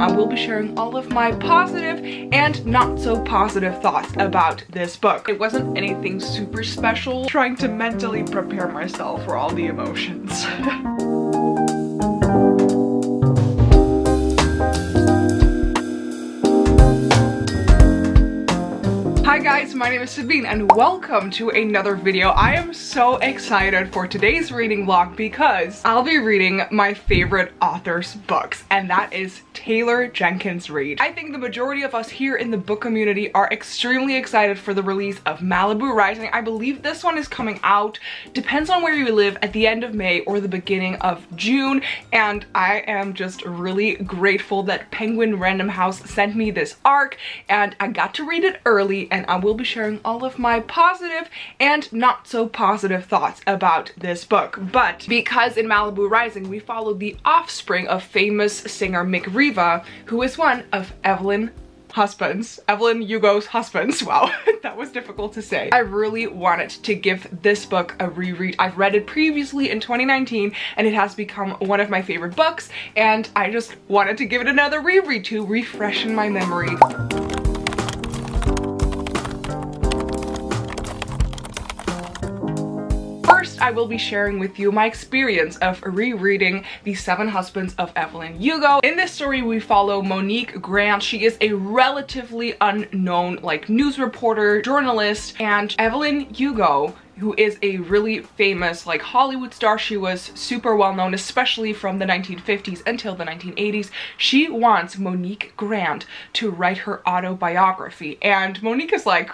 I will be sharing all of my positive and not so positive thoughts about this book. It wasn't anything super special, trying to mentally prepare myself for all the emotions. guys, my name is Sabine and welcome to another video. I am so excited for today's reading vlog because I'll be reading my favorite author's books and that is Taylor Jenkins Reid. I think the majority of us here in the book community are extremely excited for the release of Malibu Rising. I believe this one is coming out, depends on where you live, at the end of May or the beginning of June and I am just really grateful that Penguin Random House sent me this arc and I got to read it early and I will be sharing all of my positive and not so positive thoughts about this book. But because in Malibu Rising we follow the offspring of famous singer Mick Riva, who is one of Evelyn husbands, Evelyn Hugo's husbands, wow, that was difficult to say. I really wanted to give this book a reread. I've read it previously in 2019 and it has become one of my favorite books and I just wanted to give it another reread to refreshen my memory. I will be sharing with you my experience of rereading The Seven Husbands of Evelyn Hugo. In this story, we follow Monique Grant. She is a relatively unknown like news reporter, journalist, and Evelyn Hugo who is a really famous like Hollywood star. She was super well known, especially from the 1950s until the 1980s. She wants Monique Grant to write her autobiography. And Monique is like,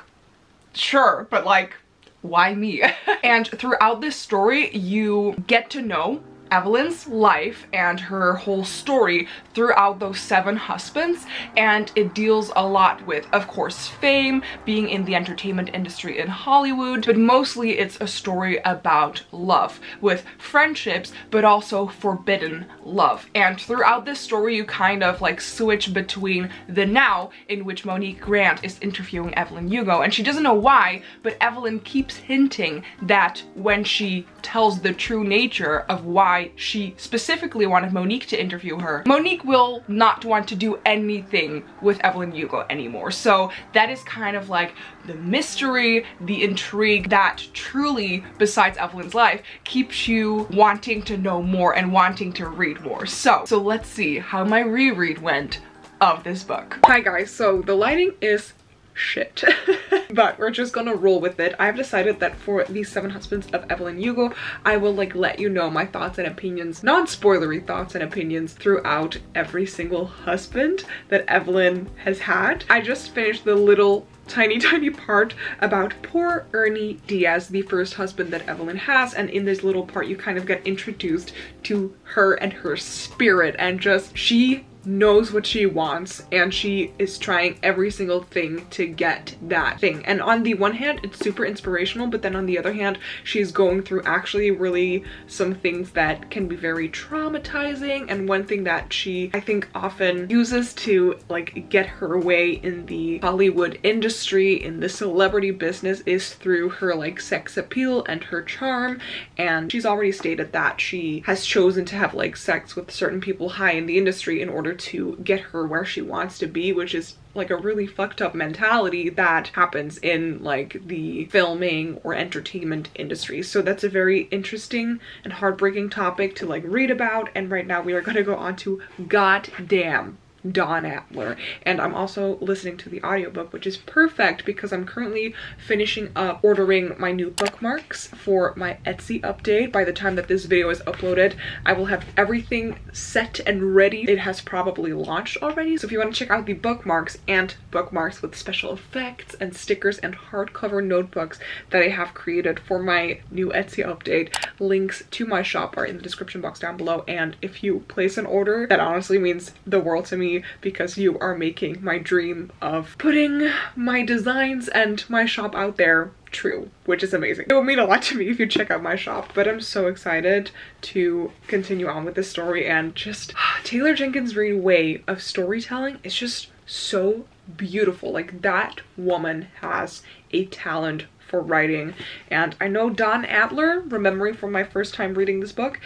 sure, but like, why me? and throughout this story, you get to know Evelyn's life and her whole story throughout those seven husbands and it deals a lot with of course fame being in the entertainment industry in Hollywood but mostly it's a story about love with friendships but also forbidden love. And throughout this story you kind of like switch between the now in which Monique Grant is interviewing Evelyn Hugo and she doesn't know why but Evelyn keeps hinting that when she tells the true nature of why why she specifically wanted Monique to interview her. Monique will not want to do anything with Evelyn Hugo anymore. So that is kind of like the mystery, the intrigue that truly, besides Evelyn's life, keeps you wanting to know more and wanting to read more. So, so let's see how my reread went of this book. Hi guys, so the lighting is shit. but we're just gonna roll with it. I've decided that for these seven husbands of Evelyn Hugo, I will like let you know my thoughts and opinions, non-spoilery thoughts and opinions throughout every single husband that Evelyn has had. I just finished the little tiny tiny part about poor Ernie Diaz, the first husband that Evelyn has and in this little part you kind of get introduced to her and her spirit and just she knows what she wants and she is trying every single thing to get that thing. And on the one hand, it's super inspirational, but then on the other hand, she's going through actually really some things that can be very traumatizing. And one thing that she, I think, often uses to like get her way in the Hollywood industry, in the celebrity business is through her like sex appeal and her charm. And she's already stated that she has chosen to have like sex with certain people high in the industry in order to get her where she wants to be, which is like a really fucked up mentality that happens in like the filming or entertainment industry. So that's a very interesting and heartbreaking topic to like read about. And right now we are gonna go on to Goddamn Don Adler. And I'm also listening to the audiobook, which is perfect because I'm currently finishing up ordering my new bookmarks for my Etsy update. By the time that this video is uploaded, I will have everything set and ready. It has probably launched already. So if you want to check out the bookmarks and bookmarks with special effects and stickers and hardcover notebooks that I have created for my new Etsy update, links to my shop are in the description box down below. And if you place an order, that honestly means the world to me because you are making my dream of putting my designs and my shop out there true, which is amazing. It will mean a lot to me if you check out my shop, but I'm so excited to continue on with this story and just Taylor Jenkins Reid way of storytelling is just so beautiful. Like that woman has a talent for writing and I know Don Adler, remembering from my first time reading this book,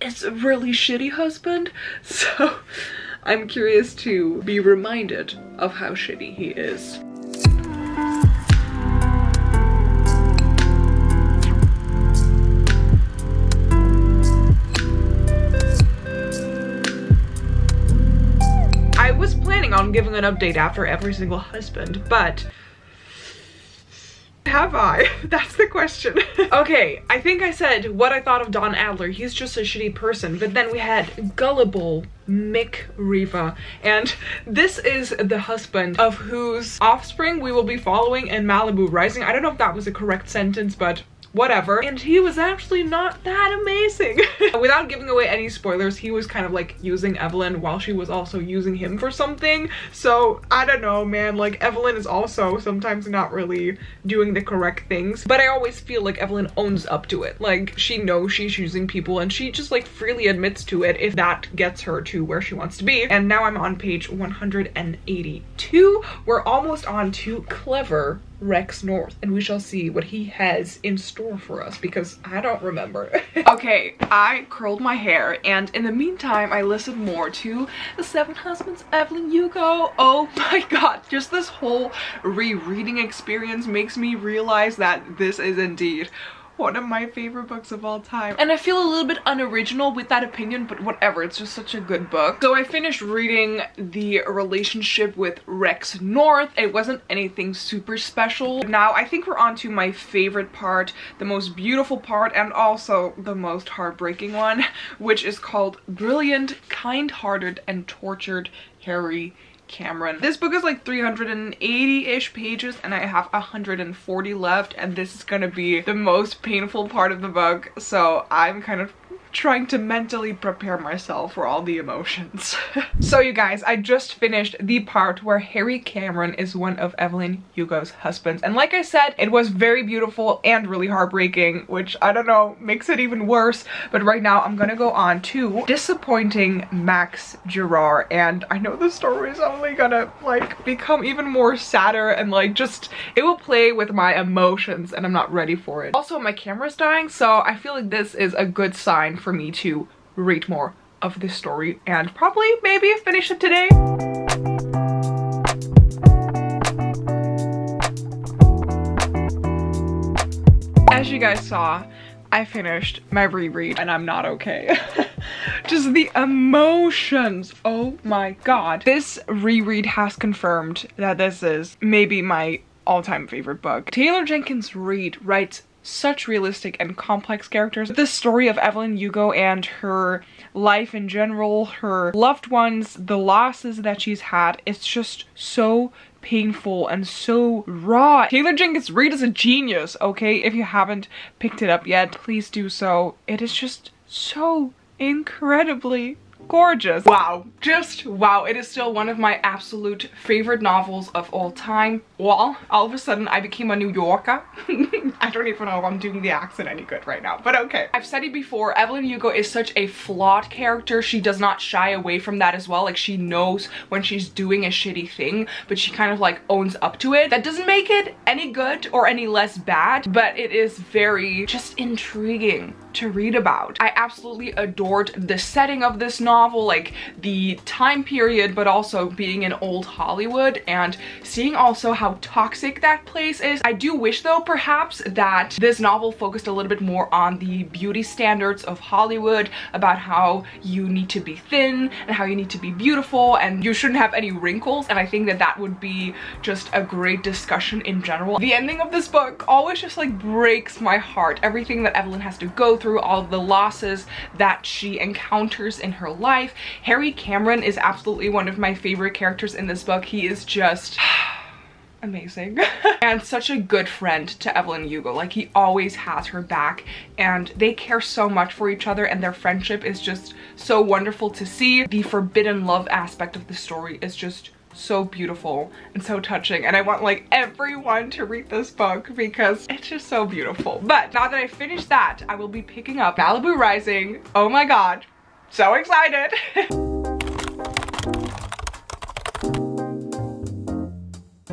is a really shitty husband so I'm curious to be reminded of how shitty he is. I was planning on giving an update after every single husband, but have I? That's the question. okay, I think I said what I thought of Don Adler. He's just a shitty person. But then we had gullible Mick Riva. And this is the husband of whose offspring we will be following in Malibu Rising. I don't know if that was a correct sentence, but whatever. And he was actually not that amazing. Without giving away any spoilers, he was kind of like using Evelyn while she was also using him for something. So I don't know, man, like Evelyn is also sometimes not really doing the correct things. But I always feel like Evelyn owns up to it. Like she knows she's using people and she just like freely admits to it if that gets her to where she wants to be. And now I'm on page 182. We're almost on to Clever Rex North and we shall see what he has in store for us because I don't remember. okay, I curled my hair and in the meantime I listened more to The Seven Husbands of Evelyn Hugo. Oh my god, just this whole rereading experience makes me realize that this is indeed one of my favorite books of all time. And I feel a little bit unoriginal with that opinion, but whatever, it's just such a good book. So I finished reading the relationship with Rex North. It wasn't anything super special. Now I think we're on to my favorite part, the most beautiful part, and also the most heartbreaking one, which is called Brilliant, Kind-Hearted, and Tortured Harry Cameron. This book is like 380-ish pages and I have 140 left and this is gonna be the most painful part of the book so I'm kind of trying to mentally prepare myself for all the emotions. so you guys, I just finished the part where Harry Cameron is one of Evelyn Hugo's husbands. And like I said, it was very beautiful and really heartbreaking, which I don't know, makes it even worse. But right now I'm gonna go on to Disappointing Max Girard. And I know the story is only gonna like become even more sadder and like just, it will play with my emotions and I'm not ready for it. Also, my camera's dying, so I feel like this is a good sign for me to read more of this story and probably maybe finish it today. As you guys saw, I finished my reread and I'm not okay. Just the emotions. Oh my god. This reread has confirmed that this is maybe my all-time favorite book. Taylor Jenkins Reid writes such realistic and complex characters. The story of Evelyn Hugo and her life in general, her loved ones, the losses that she's had, it's just so painful and so raw. Taylor Jenkins Reid is a genius, okay? If you haven't picked it up yet, please do so. It is just so incredibly gorgeous. Wow, just wow. It is still one of my absolute favorite novels of all time. Well, all of a sudden I became a New Yorker. I don't even know if I'm doing the accent any good right now, but okay. I've said it before, Evelyn Hugo is such a flawed character. She does not shy away from that as well. Like she knows when she's doing a shitty thing, but she kind of like owns up to it. That doesn't make it any good or any less bad, but it is very just intriguing to read about. I absolutely adored the setting of this novel, like the time period, but also being in old Hollywood and seeing also how toxic that place is. I do wish though perhaps that this novel focused a little bit more on the beauty standards of Hollywood, about how you need to be thin and how you need to be beautiful and you shouldn't have any wrinkles and I think that that would be just a great discussion in general. The ending of this book always just like breaks my heart. Everything that Evelyn has to go through, all the losses that she encounters in her life. Harry Cameron is absolutely one of my favorite characters in this book. He is just amazing and such a good friend to Evelyn Hugo like he always has her back and they care so much for each other and their friendship is just so wonderful to see the forbidden love aspect of the story is just so beautiful and so touching and I want like everyone to read this book because it's just so beautiful. But now that I finished that, I will be picking up Malibu Rising. Oh my god, so excited.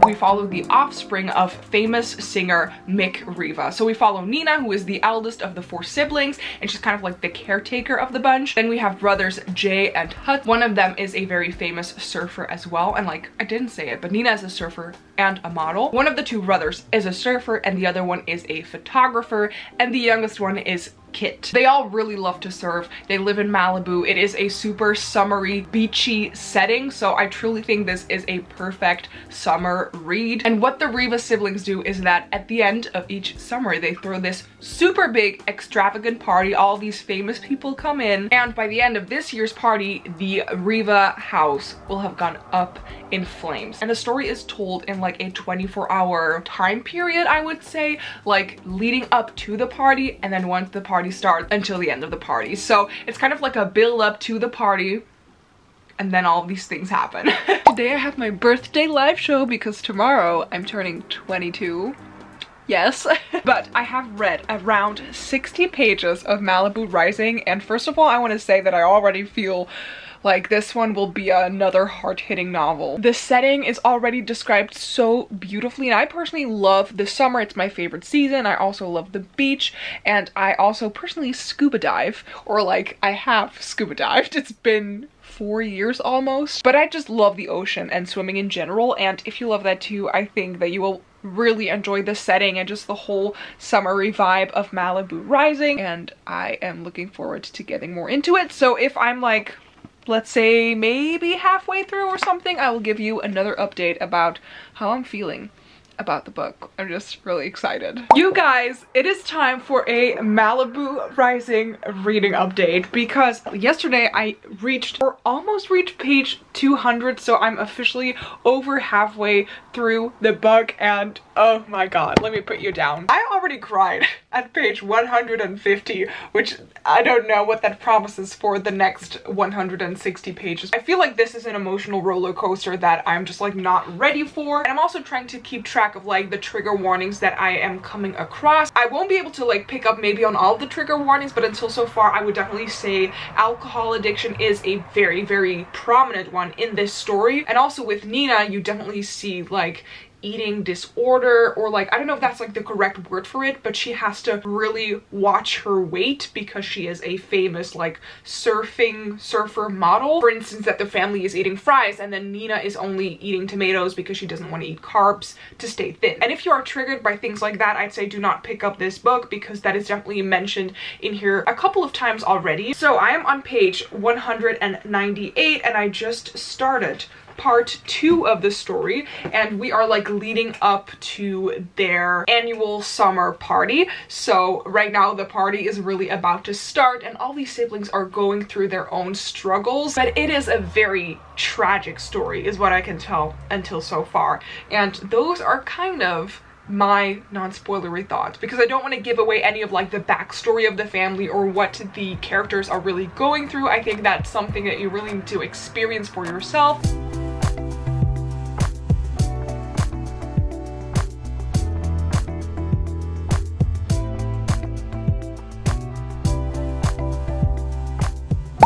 we follow the offspring of famous singer Mick Riva. So we follow Nina, who is the eldest of the four siblings, and she's kind of like the caretaker of the bunch. Then we have brothers Jay and Hud. One of them is a very famous surfer as well. And like, I didn't say it, but Nina is a surfer and a model. One of the two brothers is a surfer and the other one is a photographer. And the youngest one is Kit. They all really love to surf. They live in Malibu. It is a super summery, beachy setting, so I truly think this is a perfect summer read. And what the Riva siblings do is that at the end of each summer, they throw this super big, extravagant party. All these famous people come in, and by the end of this year's party, the Riva house will have gone up in flames. And the story is told in like a 24 hour time period, I would say, like leading up to the party, and then once the party party starts until the end of the party. So it's kind of like a build up to the party and then all these things happen. Today I have my birthday live show because tomorrow I'm turning 22 yes but i have read around 60 pages of malibu rising and first of all i want to say that i already feel like this one will be another hard-hitting novel. The setting is already described so beautifully and I personally love the summer. It's my favorite season. I also love the beach and I also personally scuba dive or like I have scuba dived. It's been four years almost. But I just love the ocean and swimming in general. And if you love that too, I think that you will really enjoy the setting and just the whole summery vibe of Malibu Rising. And I am looking forward to getting more into it. So if I'm like let's say maybe halfway through or something, I will give you another update about how I'm feeling about the book. I'm just really excited. You guys, it is time for a Malibu Rising reading update because yesterday I reached or almost reached page 200 so I'm officially over halfway through the book and oh my god, let me put you down. I already cried at page 150 which I don't know what that promises for the next 160 pages. I feel like this is an emotional roller coaster that I'm just like not ready for and I'm also trying to keep track track of like the trigger warnings that I am coming across. I won't be able to like pick up maybe on all the trigger warnings, but until so far, I would definitely say alcohol addiction is a very, very prominent one in this story. And also with Nina, you definitely see like eating disorder or like I don't know if that's like the correct word for it but she has to really watch her weight because she is a famous like surfing surfer model. For instance that the family is eating fries and then Nina is only eating tomatoes because she doesn't want to eat carbs to stay thin. And if you are triggered by things like that I'd say do not pick up this book because that is definitely mentioned in here a couple of times already. So I am on page 198 and I just started part two of the story and we are like leading up to their annual summer party so right now the party is really about to start and all these siblings are going through their own struggles but it is a very tragic story is what I can tell until so far and those are kind of my non-spoilery thoughts because I don't want to give away any of like the backstory of the family or what the characters are really going through. I think that's something that you really need to experience for yourself.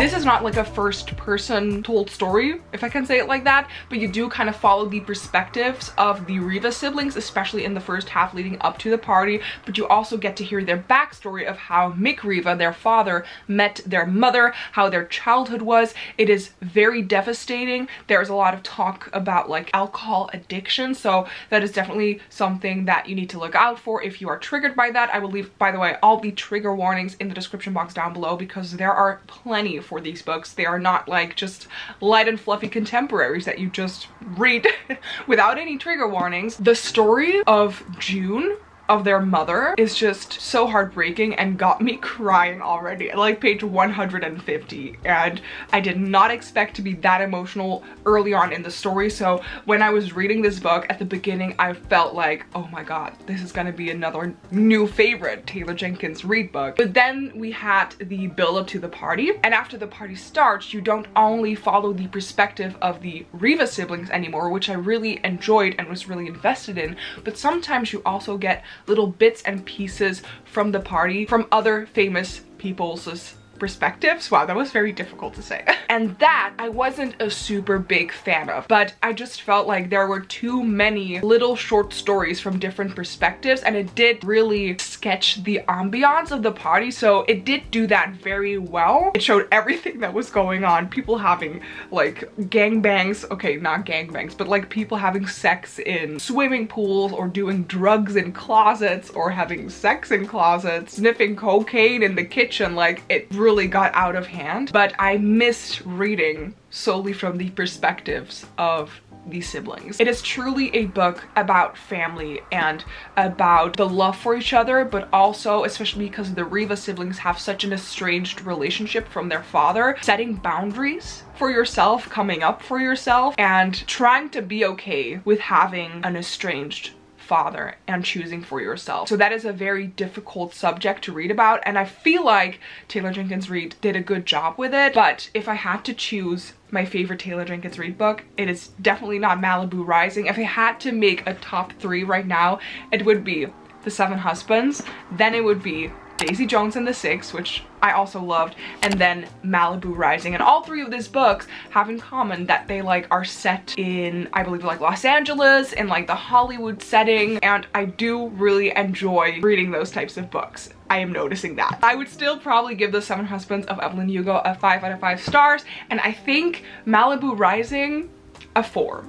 This is not like a first person told story, if I can say it like that, but you do kind of follow the perspectives of the Riva siblings, especially in the first half leading up to the party, but you also get to hear their backstory of how Mick Riva, their father, met their mother, how their childhood was. It is very devastating. There's a lot of talk about like alcohol addiction, so that is definitely something that you need to look out for if you are triggered by that. I will leave, by the way, all the trigger warnings in the description box down below because there are plenty for these books. They are not like just light and fluffy contemporaries that you just read without any trigger warnings. The story of June of their mother is just so heartbreaking and got me crying already. Like page 150 and I did not expect to be that emotional early on in the story. So when I was reading this book at the beginning I felt like oh my god this is gonna be another new favorite Taylor Jenkins Reid book. But then we had the build up to the party. And after the party starts you don't only follow the perspective of the Riva siblings anymore which I really enjoyed and was really invested in but sometimes you also get little bits and pieces from the party from other famous people's perspectives. Wow, that was very difficult to say. and that I wasn't a super big fan of, but I just felt like there were too many little short stories from different perspectives and it did really sketch the ambiance of the party. So it did do that very well. It showed everything that was going on. People having like gangbangs, okay, not gangbangs, but like people having sex in swimming pools or doing drugs in closets or having sex in closets, sniffing cocaine in the kitchen. Like it really got out of hand. But I missed reading solely from the perspectives of these siblings. It is truly a book about family and about the love for each other, but also, especially because the Riva siblings have such an estranged relationship from their father, setting boundaries for yourself, coming up for yourself, and trying to be okay with having an estranged father and choosing for yourself. So that is a very difficult subject to read about and I feel like Taylor Jenkins Reid did a good job with it but if I had to choose my favorite Taylor Jenkins Reid book. It is definitely not Malibu Rising. If I had to make a top three right now, it would be The Seven Husbands, then it would be Daisy Jones and the Six, which I also loved, and then Malibu Rising. And all three of these books have in common that they like are set in, I believe like Los Angeles in like the Hollywood setting. And I do really enjoy reading those types of books. I am noticing that. I would still probably give The Seven Husbands of Evelyn Hugo a 5 out of 5 stars. And I think Malibu Rising a 4.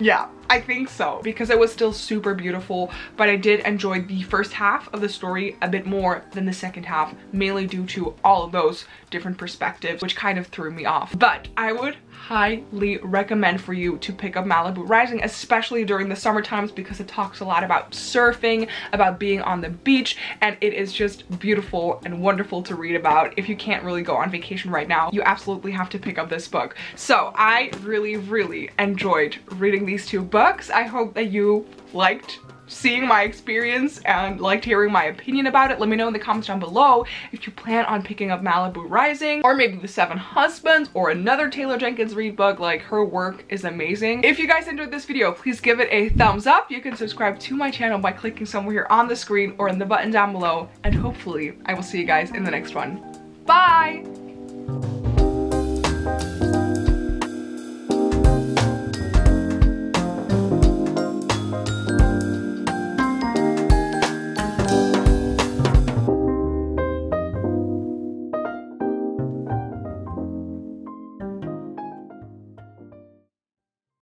Yeah, I think so because it was still super beautiful, but I did enjoy the first half of the story a bit more than the second half, mainly due to all of those different perspectives, which kind of threw me off. But I would highly recommend for you to pick up Malibu Rising, especially during the summer times because it talks a lot about surfing, about being on the beach, and it is just beautiful and wonderful to read about. If you can't really go on vacation right now, you absolutely have to pick up this book. So I really, really enjoyed reading these two books. I hope that you liked seeing my experience and liked hearing my opinion about it. Let me know in the comments down below if you plan on picking up Malibu Rising or maybe The Seven Husbands or another Taylor Jenkins Reid book. Like her work is amazing. If you guys enjoyed this video, please give it a thumbs up. You can subscribe to my channel by clicking somewhere here on the screen or in the button down below. And hopefully I will see you guys in the next one. Bye!